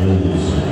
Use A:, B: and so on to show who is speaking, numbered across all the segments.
A: Olsen.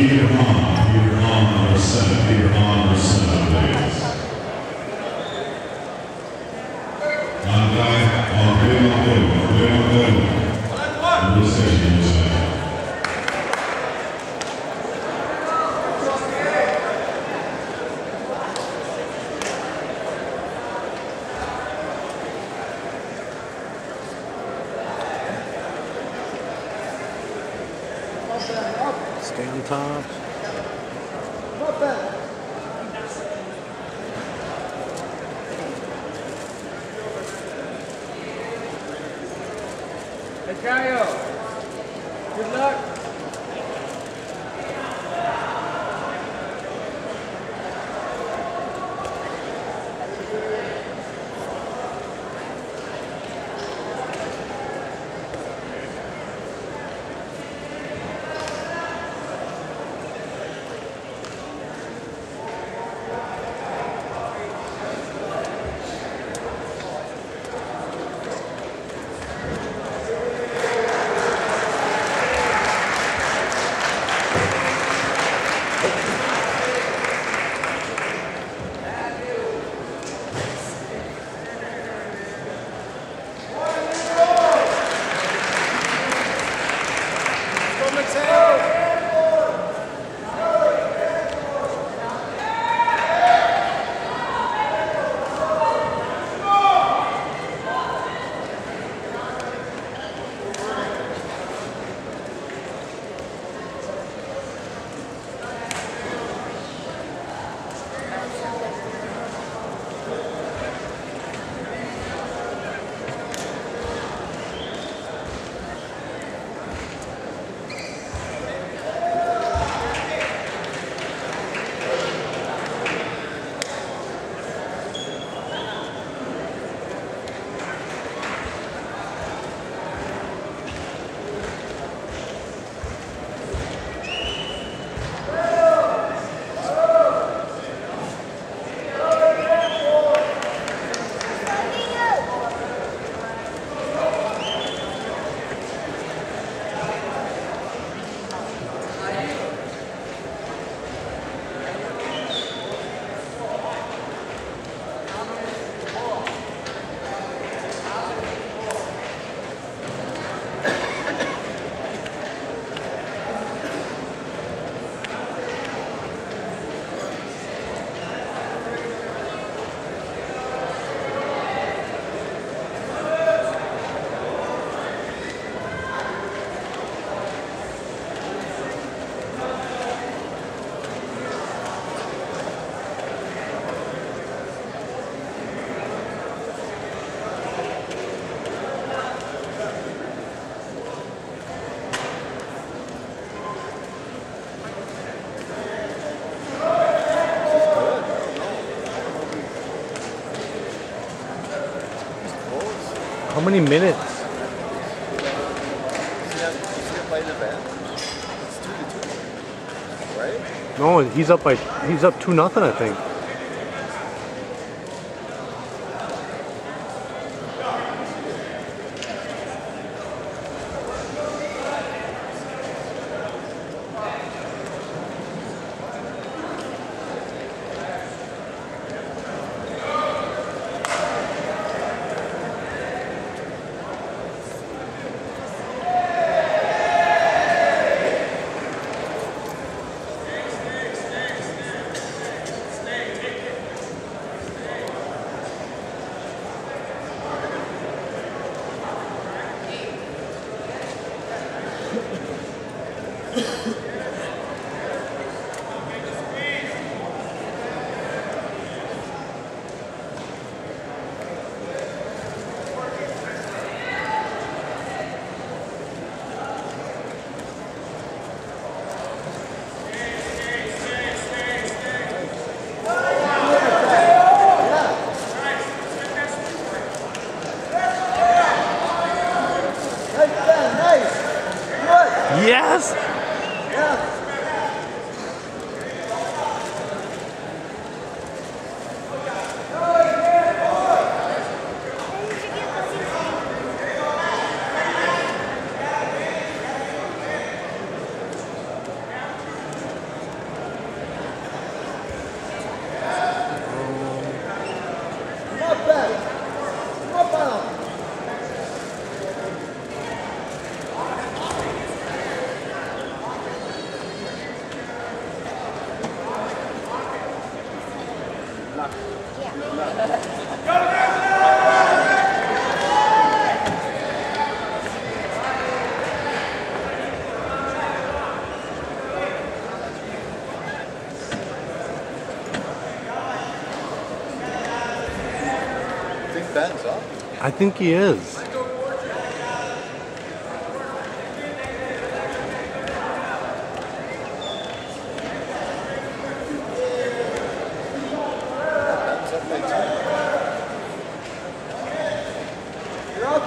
A: Peter Hahn, Peter Hahn, number seven, Peter Hahn, number seven,
B: top.
C: Hey, Caio. Good luck.
B: How many minutes?
D: No, he's up by he's up two nothing, I think.
B: I think Ben's up.
D: I think he is.